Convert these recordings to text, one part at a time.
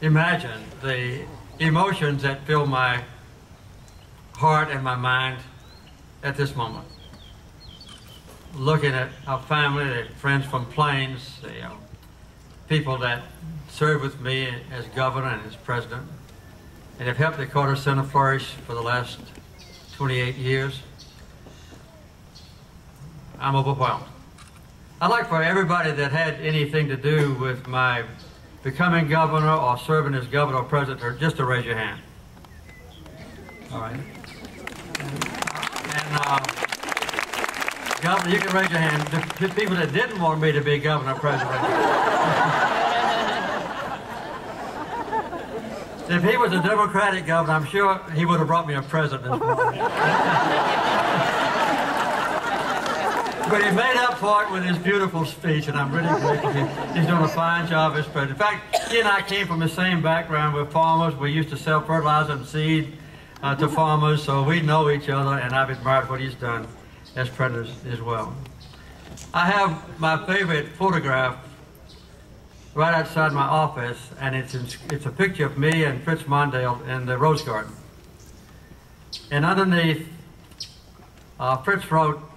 imagine the emotions that fill my heart and my mind at this moment. Looking at our family, the friends from Plains, the uh, people that served with me as governor and as president, and have helped the Carter Center flourish for the last 28 years. I'm overwhelmed. I'd like for everybody that had anything to do with my becoming governor or serving as governor or president just to raise your hand. All right. And uh, governor, you can raise your hand. The, the people that didn't want me to be governor or president. If he was a Democratic governor, I'm sure he would have brought me a morning. but he made up for it with his beautiful speech, and I'm really grateful. He's doing a fine job as president. In fact, he and I came from the same background. We're farmers. We used to sell fertilizer and seed uh, to farmers, so we know each other, and I've admired what he's done as president as well. I have my favorite photograph right outside my office, and it's, in, it's a picture of me and Fritz Mondale in the Rose Garden. And underneath, uh, Fritz wrote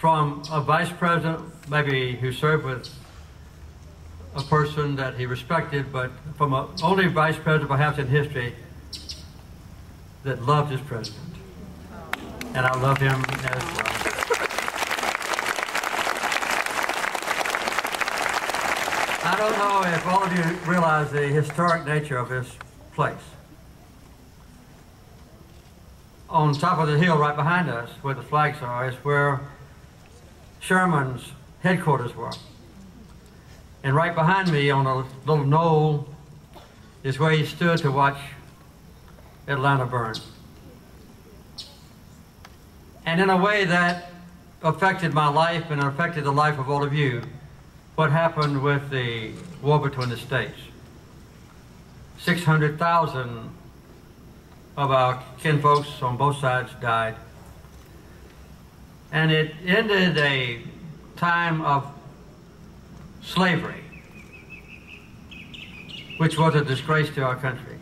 from a vice president, maybe who served with a person that he respected, but from a only vice president perhaps in history that loved his president. And I love him as well. I don't know if all of you realize the historic nature of this place. On top of the hill right behind us, where the flags are, is where Sherman's headquarters were. And right behind me on a little knoll is where he stood to watch Atlanta burn. And in a way that affected my life and affected the life of all of you what happened with the war between the states. 600,000 of our kinfolks on both sides died. And it ended a time of slavery, which was a disgrace to our country.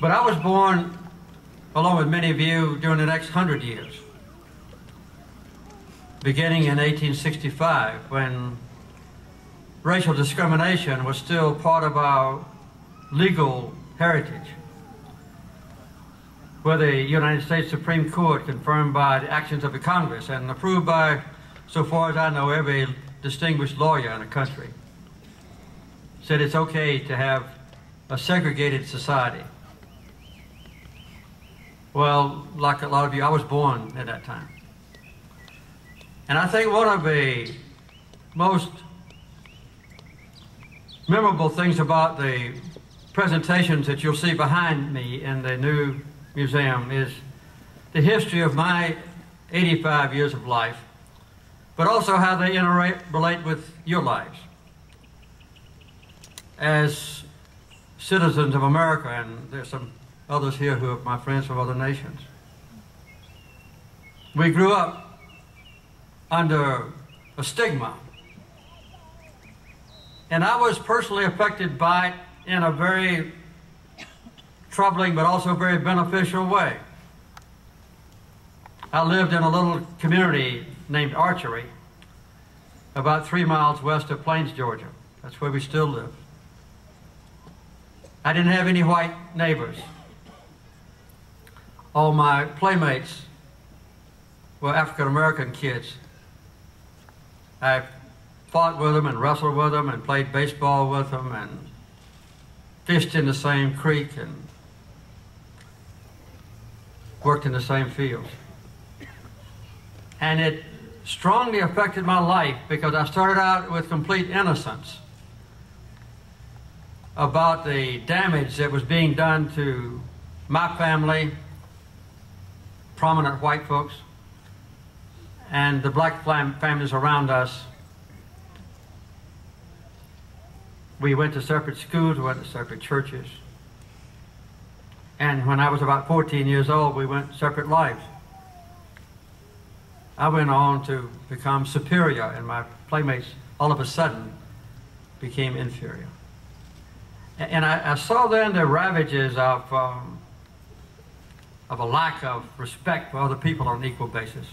But I was born, along with many of you, during the next hundred years beginning in 1865 when racial discrimination was still part of our legal heritage, where the United States Supreme Court, confirmed by the actions of the Congress and approved by, so far as I know, every distinguished lawyer in the country, said it's okay to have a segregated society. Well, like a lot of you, I was born at that time. And I think one of the most memorable things about the presentations that you'll see behind me in the new museum is the history of my 85 years of life, but also how they interrelate with your lives as citizens of America, and there's some others here who are my friends from other nations. We grew up under a stigma. And I was personally affected by it in a very troubling but also very beneficial way. I lived in a little community named Archery, about three miles west of Plains, Georgia. That's where we still live. I didn't have any white neighbors. All my playmates were African American kids. I fought with them and wrestled with them and played baseball with them and fished in the same creek and worked in the same fields. And it strongly affected my life because I started out with complete innocence about the damage that was being done to my family, prominent white folks, and the black families around us. We went to separate schools, we went to separate churches. And when I was about 14 years old, we went separate lives. I went on to become superior, and my playmates all of a sudden became inferior. And I, I saw then the ravages of, um, of a lack of respect for other people on an equal basis.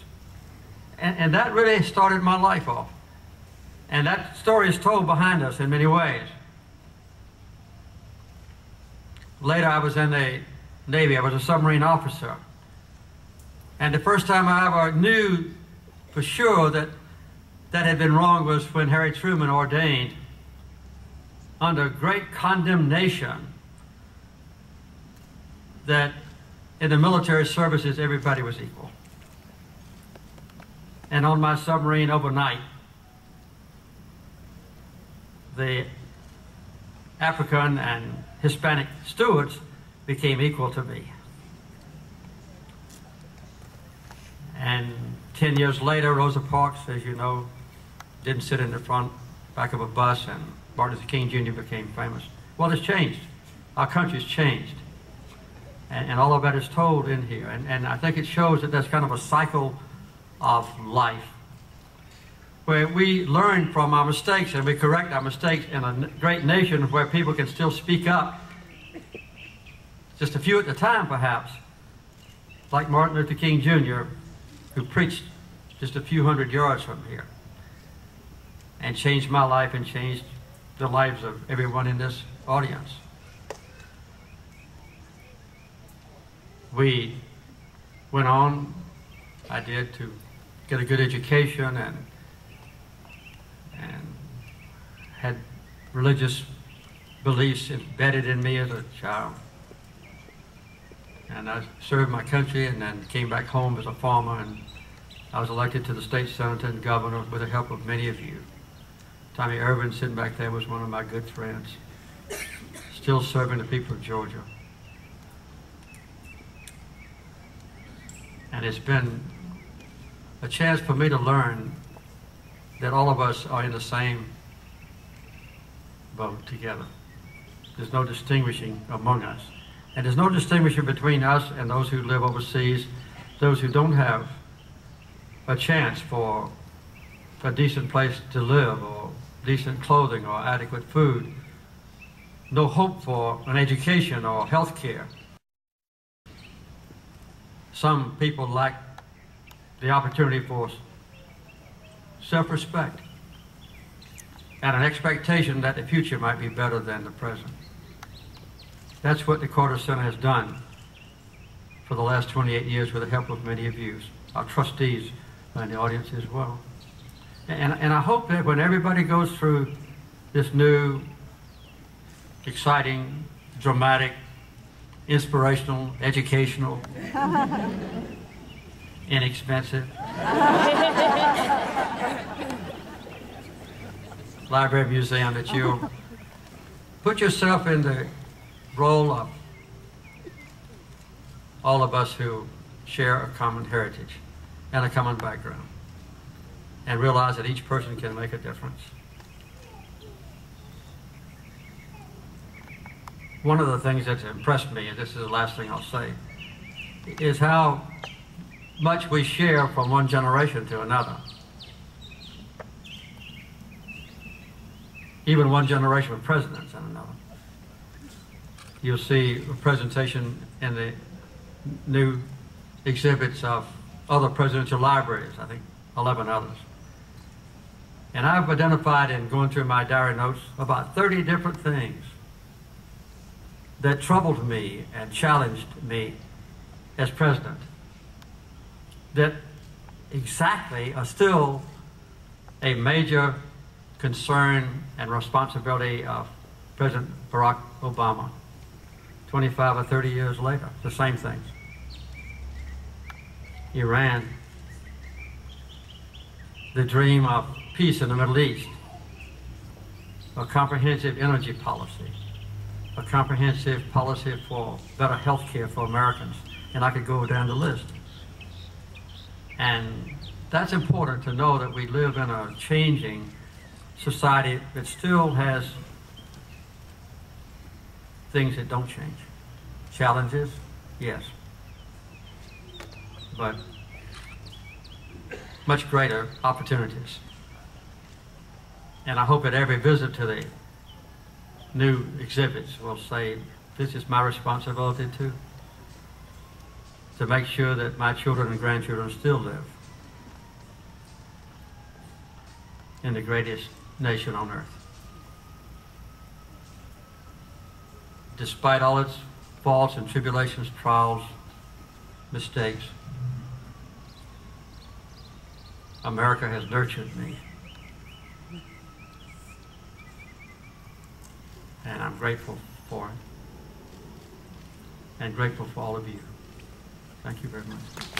And, and that really started my life off. And that story is told behind us in many ways. Later, I was in the Navy. I was a submarine officer. And the first time I ever knew for sure that that had been wrong was when Harry Truman ordained under great condemnation that in the military services everybody was equal. And on my submarine overnight, the African and Hispanic stewards became equal to me. And 10 years later, Rosa Parks, as you know, didn't sit in the front back of a bus, and Martin Luther King Jr. became famous. Well, it's changed. Our country's changed. And, and all of that is told in here. And, and I think it shows that there's kind of a cycle of life where we learn from our mistakes and we correct our mistakes in a great nation where people can still speak up. Just a few at a time, perhaps, like Martin Luther King Jr., who preached just a few hundred yards from here and changed my life and changed the lives of everyone in this audience. We went on, I did, to get a good education and and had religious beliefs embedded in me as a child. And I served my country and then came back home as a farmer and I was elected to the state senate and governor with the help of many of you. Tommy Irvin sitting back there was one of my good friends, still serving the people of Georgia. And it's been a chance for me to learn that all of us are in the same boat together. There's no distinguishing among us. And there's no distinguishing between us and those who live overseas, those who don't have a chance for a decent place to live or decent clothing or adequate food, no hope for an education or health care. Some people lack the opportunity for self-respect and an expectation that the future might be better than the present. That's what the Carter Center has done for the last 28 years with the help of many of you, our trustees and the audience as well. And, and I hope that when everybody goes through this new, exciting, dramatic, inspirational, educational, inexpensive, library museum that you put yourself in the role of all of us who share a common heritage and a common background and realize that each person can make a difference. One of the things that's impressed me, and this is the last thing I'll say, is how much we share from one generation to another. Even one generation of presidents and another. You'll see a presentation in the new exhibits of other presidential libraries, I think 11 others. And I've identified in going through my diary notes about 30 different things that troubled me and challenged me as president that exactly are still a major concern and responsibility of President Barack Obama 25 or 30 years later, the same things. Iran, the dream of peace in the Middle East, a comprehensive energy policy, a comprehensive policy for better health care for Americans, and I could go down the list. And that's important to know that we live in a changing society that still has things that don't change. Challenges, yes. But much greater opportunities. And I hope that every visit to the new exhibits will say, this is my responsibility too. To make sure that my children and grandchildren still live in the greatest nation on earth. Despite all its faults and tribulations, trials, mistakes, America has nurtured me. And I'm grateful for it. And grateful for all of you. Thank you very much.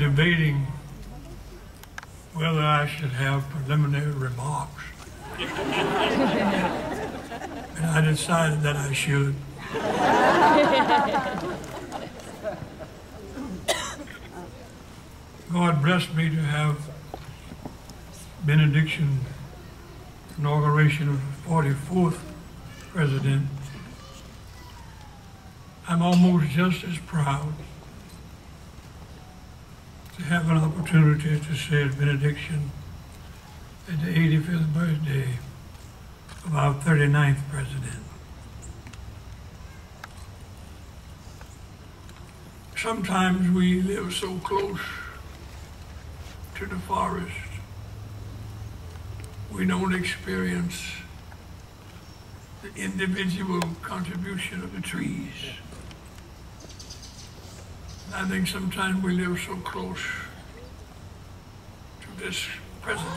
Debating whether I should have preliminary remarks. and I decided that I should. God blessed me to have benediction, inauguration of the 44th president. I'm almost just as proud to have an opportunity to say a benediction at the 85th birthday of our 39th president. Sometimes we live so close to the forest, we don't experience the individual contribution of the trees. I think sometimes we live so close to this president.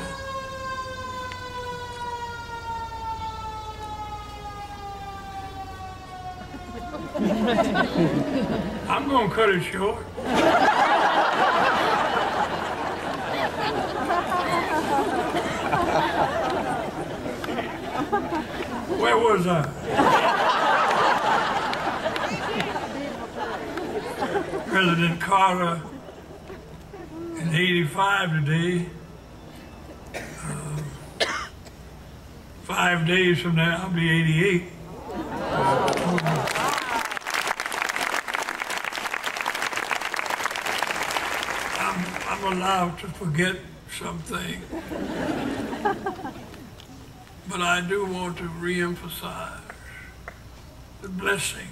I'm going to cut it short. Where was I? President Carter in 85 today. Uh, five days from now, I'll be 88. I'm, I'm allowed to forget something. But I do want to reemphasize the blessing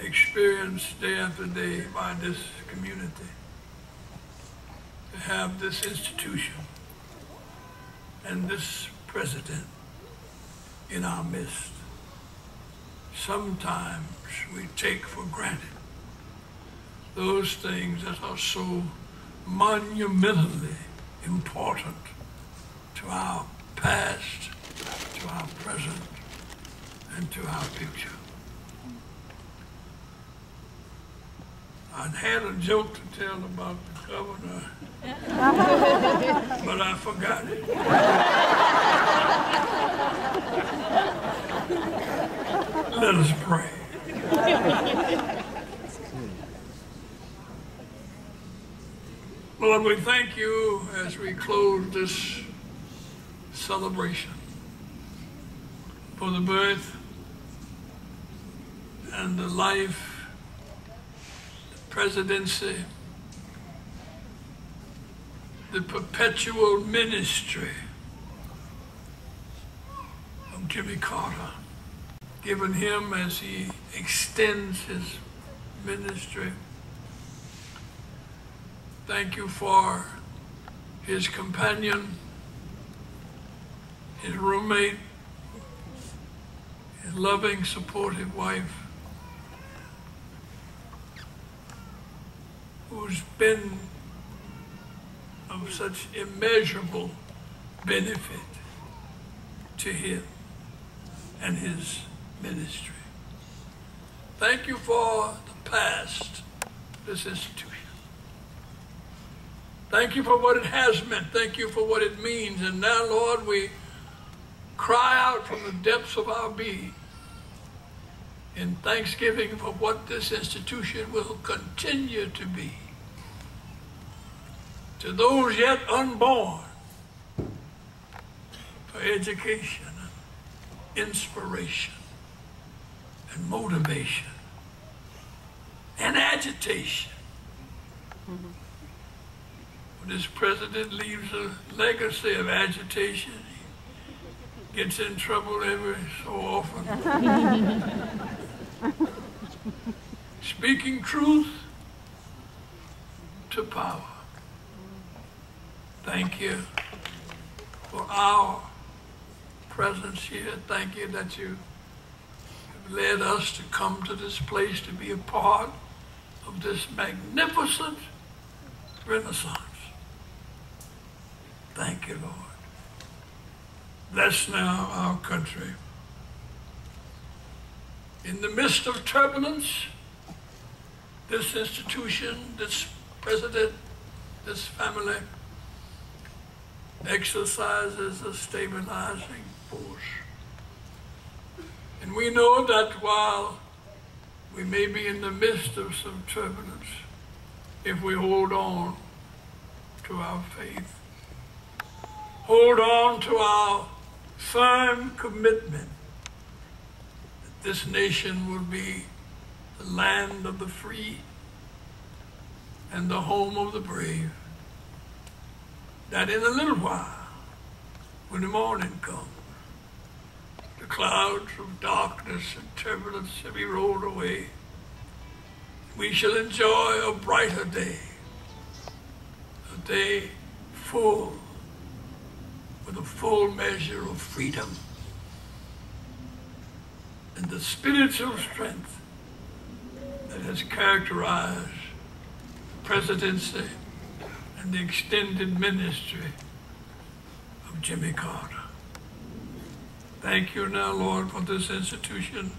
experienced day after day by this community to have this institution and this president in our midst. Sometimes we take for granted those things that are so monumentally important to our past, to our present, and to our future. I had a joke to tell about the governor, but I forgot it. Let us pray. Lord, we thank you as we close this celebration for the birth and the life, presidency, the perpetual ministry of Jimmy Carter, given him as he extends his ministry. Thank you for his companion, his roommate, his loving, supportive wife, who's been of such immeasurable benefit to him and his ministry. Thank you for the past, this institution. Thank you for what it has meant. Thank you for what it means. And now, Lord, we cry out from the depths of our being in thanksgiving for what this institution will continue to be. To those yet unborn, for education and inspiration and motivation and agitation. Mm-hmm. When this president leaves a legacy of agitation, he gets in trouble every so often. Speaking truth to power. Thank you for our presence here. Thank you that you have led us to come to this place to be a part of this magnificent renaissance. Thank you, Lord. Bless now our country. In the midst of turbulence, this institution, this president, this family exercises a stabilizing force. And we know that while we may be in the midst of some turbulence, if we hold on to our faith, hold on to our firm commitment that this nation will be the land of the free and the home of the brave that in a little while, when the morning comes, the clouds of darkness and turbulence shall be rolled away. We shall enjoy a brighter day, a day full with a full measure of freedom and the spiritual strength that has characterized the presidency and the extended ministry of Jimmy Carter. Thank you now, Lord, for this institution.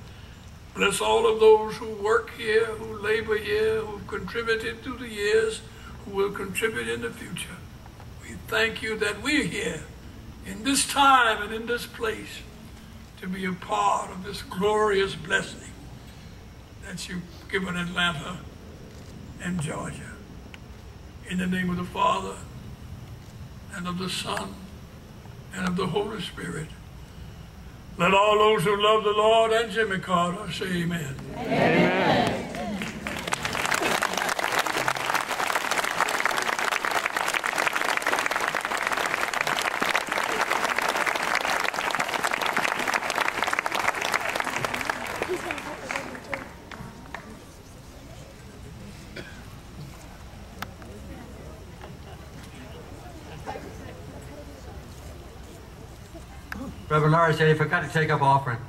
Bless all of those who work here, who labor here, who have contributed through the years, who will contribute in the future. We thank you that we're here in this time and in this place to be a part of this glorious blessing that you've given Atlanta and Georgia. In the name of the Father, and of the Son, and of the Holy Spirit. Let all those who love the Lord and Jimmy Carter say amen. Amen. Reverend Lowery said he forgot to take up offering.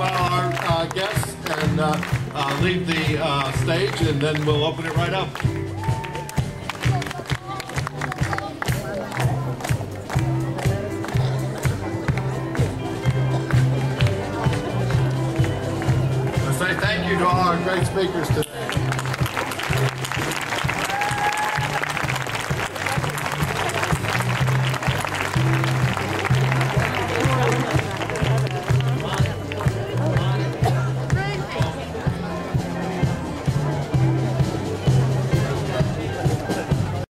by our uh, guests and uh, uh, leave the uh, stage, and then we'll open it right up. I say thank you to all our great speakers today.